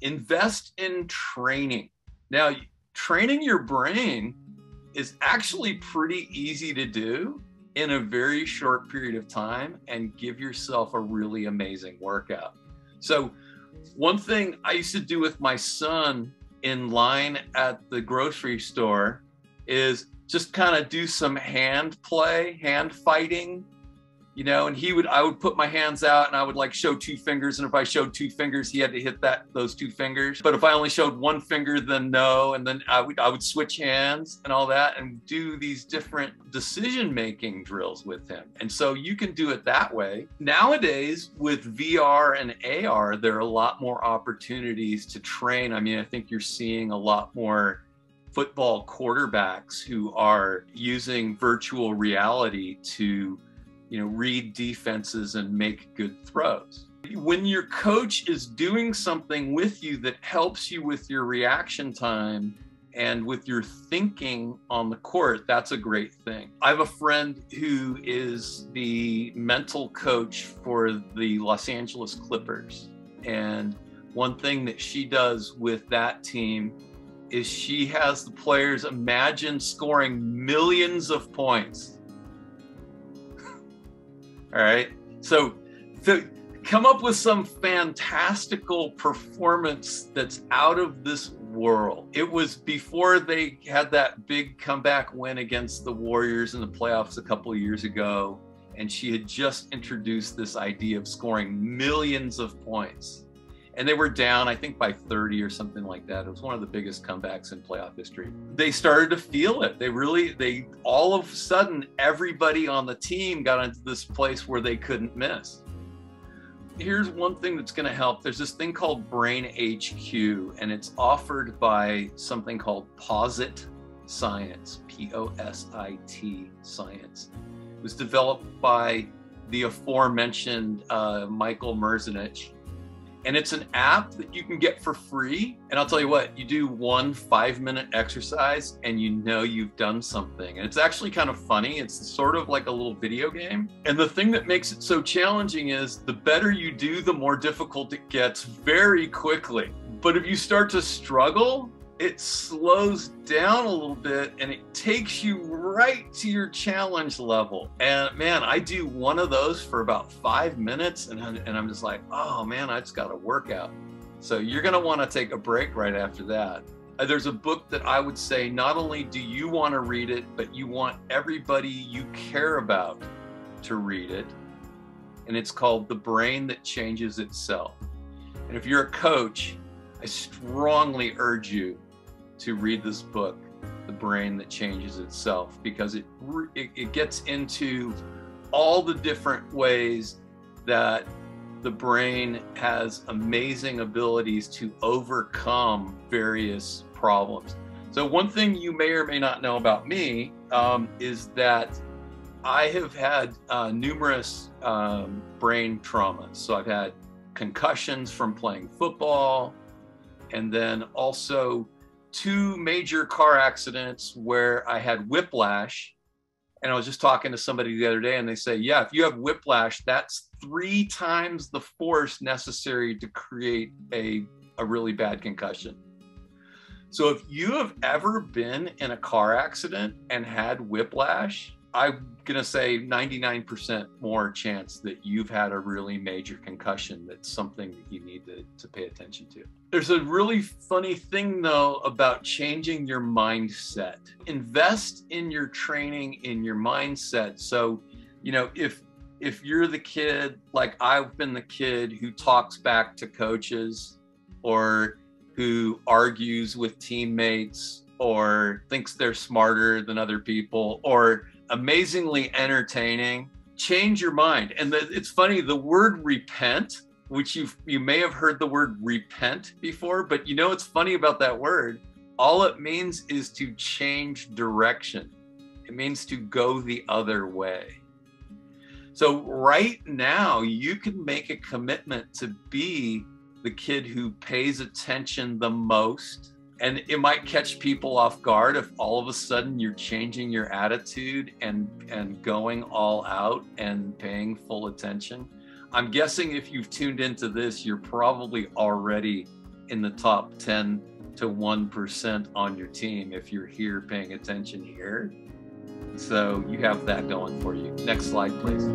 invest in training. Now, training your brain is actually pretty easy to do in a very short period of time and give yourself a really amazing workout. So, one thing I used to do with my son in line at the grocery store is just kind of do some hand play, hand fighting you know and he would i would put my hands out and i would like show two fingers and if i showed two fingers he had to hit that those two fingers. But if i only showed one finger then no and then i would i would switch hands and all that and do these different decision making drills with him. And so you can do it that way. Nowadays with vr and ar there are a lot more opportunities to train. I mean i think you're seeing a lot more football quarterbacks who are using virtual reality to you know, read defenses and make good throws. When your coach is doing something with you that helps you with your reaction time and with your thinking on the court, that's a great thing. I have a friend who is the mental coach for the Los Angeles Clippers. And one thing that she does with that team is she has the players imagine scoring millions of points all right. So, come up with some fantastical performance that's out of this world. It was before they had that big comeback win against the Warriors in the playoffs a couple of years ago. And she had just introduced this idea of scoring millions of points and they were down, I think, by 30 or something like that. It was one of the biggest comebacks in playoff history. They started to feel it. They really, they all of a sudden, everybody on the team got into this place where they couldn't miss. Here's one thing that's going to help. There's this thing called Brain HQ, and it's offered by something called Posit Science, P O S I T Science. It was developed by the aforementioned uh, Michael Merzenich and it's an app that you can get for free. And I'll tell you what, you do one five minute exercise and you know you've done something. And it's actually kind of funny. It's sort of like a little video game. And the thing that makes it so challenging is the better you do, the more difficult it gets very quickly. But if you start to struggle, it slows down a little bit and it takes you right to your challenge level. And man, I do one of those for about five minutes and, and I'm just like, oh man, I just got to work out. So you're going to want to take a break right after that. Uh, there's a book that I would say not only do you want to read it, but you want everybody you care about to read it. And it's called The Brain That Changes Itself. And if you're a coach, I strongly urge you to read this book, The Brain That Changes Itself, because it, it, it gets into all the different ways that the brain has amazing abilities to overcome various problems. So, one thing you may or may not know about me um, is that I have had uh, numerous um, brain traumas. So, I've had concussions from playing football, and then also two major car accidents where I had whiplash. And I was just talking to somebody the other day, and they say, Yeah, if you have whiplash, that's three times the force necessary to create a, a really bad concussion. So if you have ever been in a car accident and had whiplash, I'm going to say 99% more chance that you've had a really major concussion. That's something that you need to, to pay attention to. There's a really funny thing, though, about changing your mindset. Invest in your training, in your mindset. So, you know, if if you're the kid like I've been the kid who talks back to coaches or who argues with teammates or thinks they're smarter than other people or amazingly entertaining. Change your mind. And the, it's funny, the word repent, which you you may have heard the word repent before, but you know what's funny about that word? All it means is to change direction. It means to go the other way. So right now, you can make a commitment to be the kid who pays attention the most and it might catch people off guard if all of a sudden you're changing your attitude and and going all out and paying full attention i'm guessing if you've tuned into this you're probably already in the top 10 to 1% on your team if you're here paying attention here. So you have that going for you. Next slide, please.